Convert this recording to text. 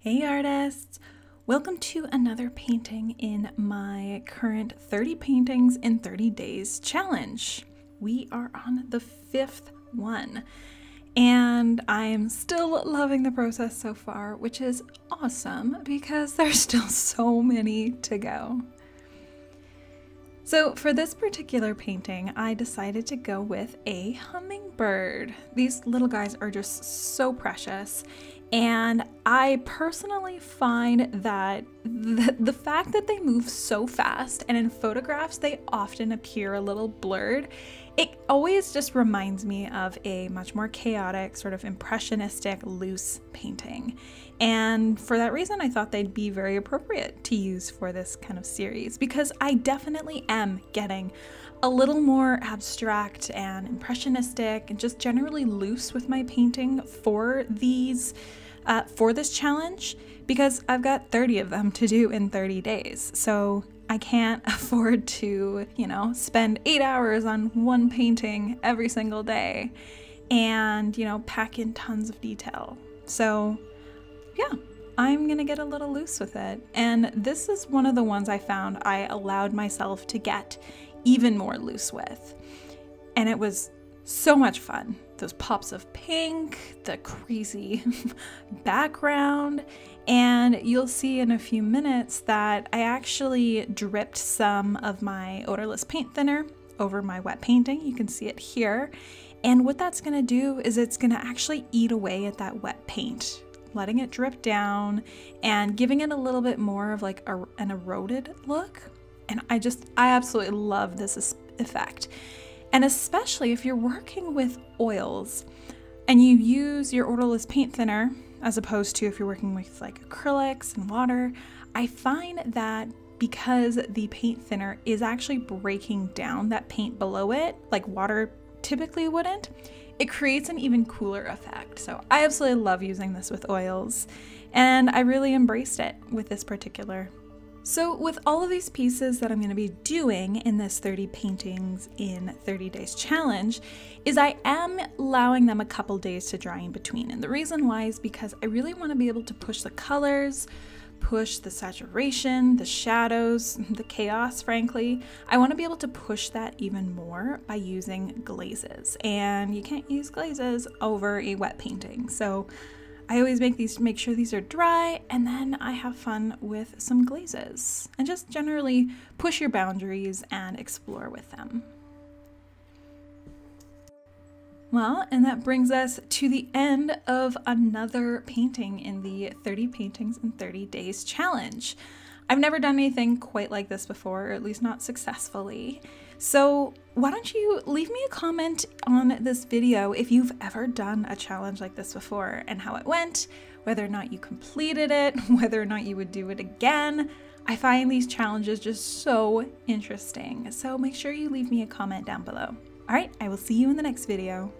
Hey artists! Welcome to another painting in my current 30 paintings in 30 days challenge. We are on the fifth one and I am still loving the process so far, which is awesome because there's still so many to go. So for this particular painting, I decided to go with a hummingbird. These little guys are just so precious and I personally find that the, the, fact that they move so fast and in photographs they often appear a little blurred, it always just reminds me of a much more chaotic, sort of impressionistic, loose painting. And for that reason, I thought they'd be very appropriate to use for this kind of series because I definitely am getting a little more abstract and impressionistic and just generally loose with my painting for these uh, for this challenge because I've got 30 of them to do in 30 days. So I can't afford to, you know, spend eight hours on one painting every single day and, you know, pack in tons of detail. So, yeah, I'm gonna get a little loose with it. And this is one of the ones I found I allowed myself to get even more loose with. And it was so much fun. Those pops of pink, the crazy background, and you'll see in a few minutes that I actually dripped some of my odorless paint thinner over my wet painting. You can see it here. And what that's gonna do is it's gonna actually eat away at that wet paint, letting it drip down and giving it a little bit more of like a, an eroded look. And I just, I absolutely love this effect. And especially if you're working with oils and you use your odorless paint thinner as opposed to if you're working with like acrylics and water, I find that because the paint thinner is actually breaking down that paint below it, like water typically wouldn't, it creates an even cooler effect. So I absolutely love using this with oils, and I really embraced it with this particular so with all of these pieces that I'm going to be doing in this 30 paintings in 30 days challenge is I am allowing them a couple days to dry in between. And the reason why is because I really want to be able to push the colors, push the saturation, the shadows, the chaos, frankly. I want to be able to push that even more by using glazes. And you can't use glazes over a wet painting. So I always make these make sure these are dry and then I have fun with some glazes and just generally push your boundaries and explore with them. Well, and that brings us to the end of another painting in the 30 Paintings in 30 Days challenge. I've never done anything quite like this before, or at least not successfully. So why don't you leave me a comment on this video if you've ever done a challenge like this before and how it went, whether or not you completed it, whether or not you would do it again. I find these challenges just so interesting. So make sure you leave me a comment down below. All right, I will see you in the next video.